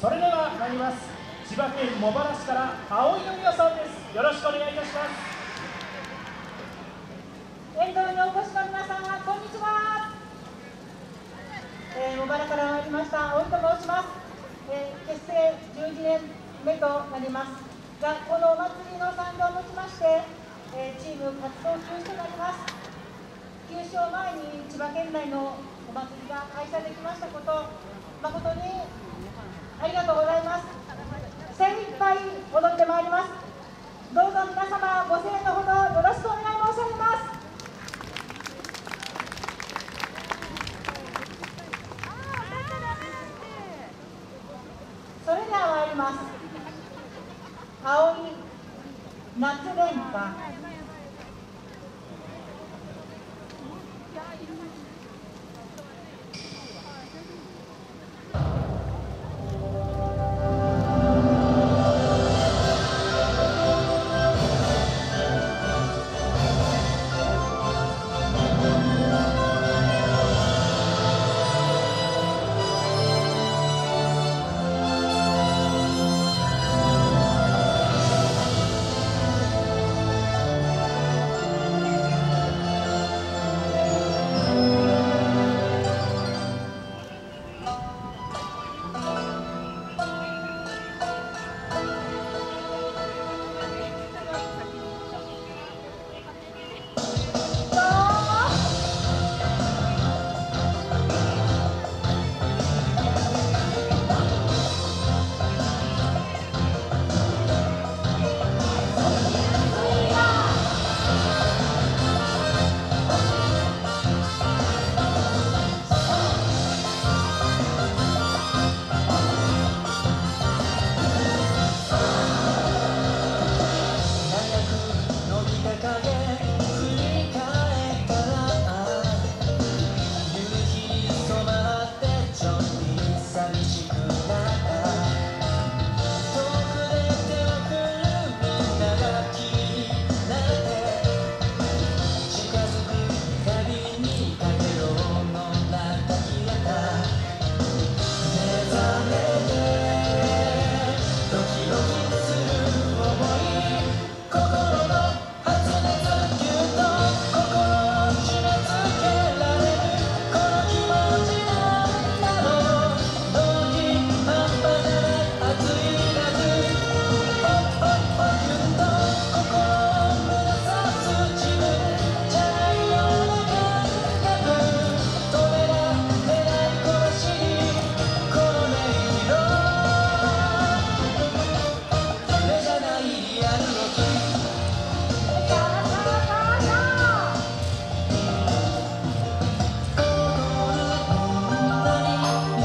それでは参ります。千葉県茂原市から葵の皆さんです。よろしくお願いいたします。沿道にお越しの皆さんこんにちは、えー、茂原から参りました葵と申します、えー、結成12年目となります。がこのお祭りの賛同をもちまして、えー、チーム活動中止となります。休止を前に千葉県内のお祭りが開催できましたこと誠にありがとうございます精一杯踊ってまいります。どうぞ皆様ご声援のほどよろしくお願い申し上げます。それでは参ります。青い夏連歌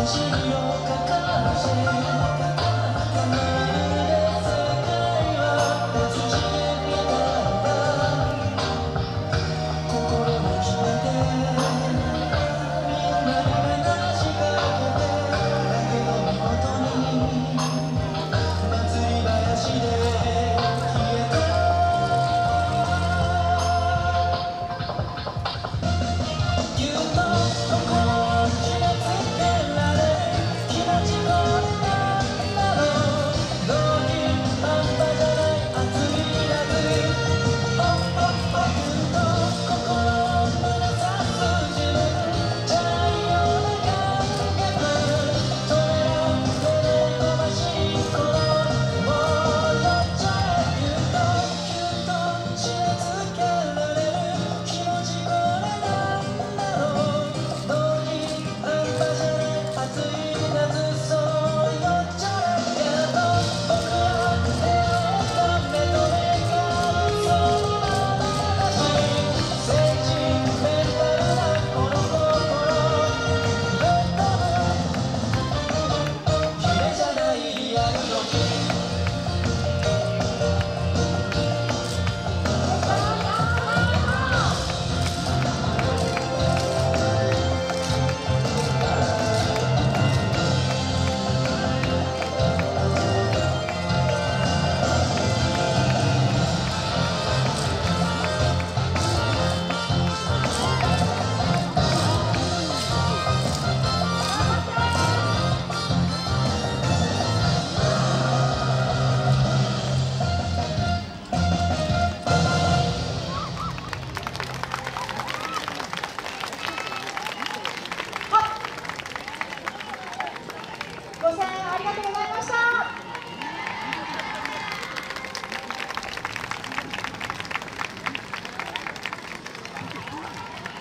She